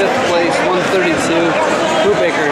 fifth place, 132. Brubaker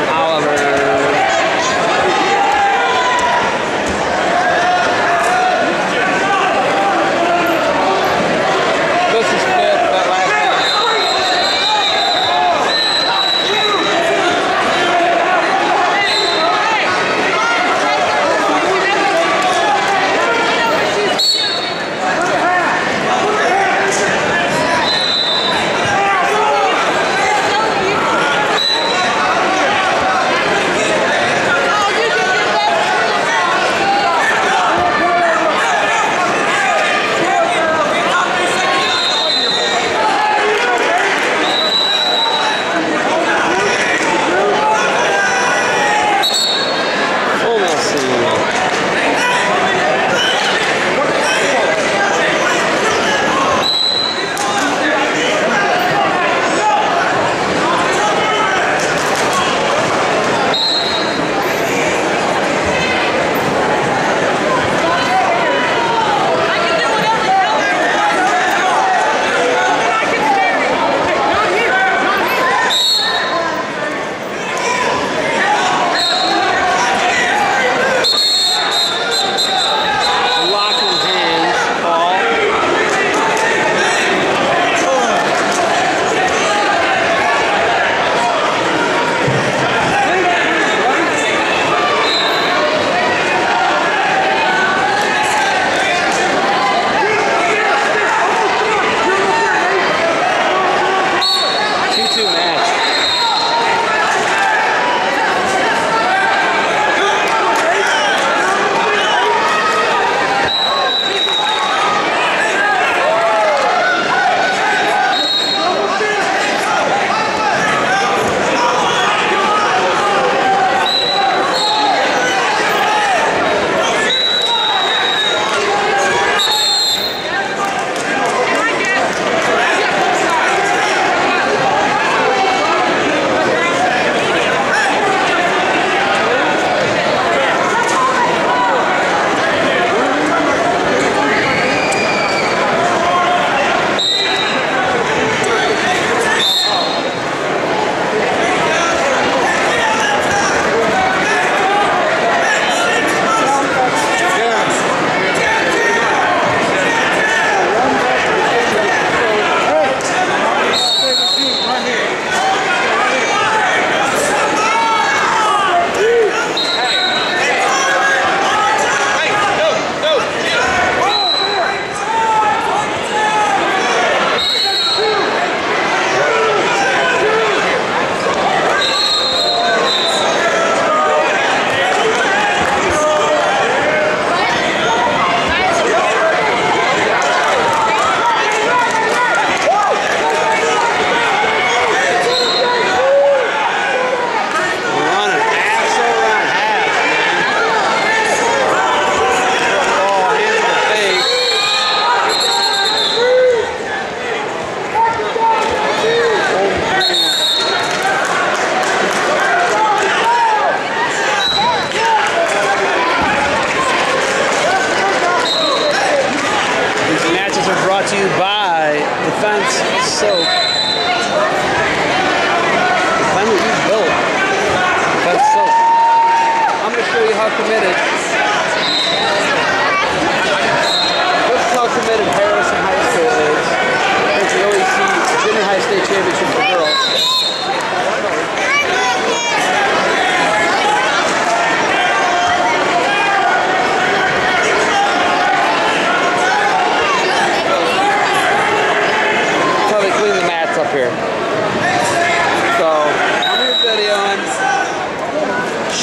to you by Defense Soap.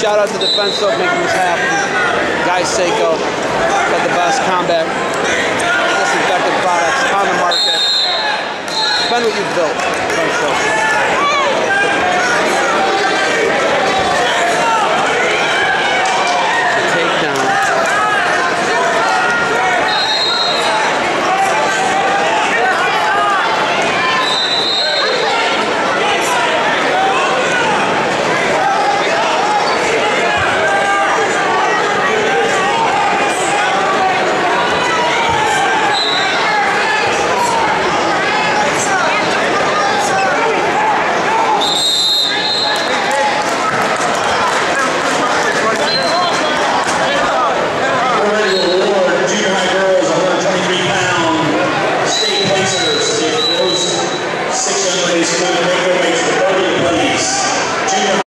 Shout out to Defense Soap making this happen. Guy Seiko got the best combat disinfectant products on the market. Defend what you've built. Defense Soap.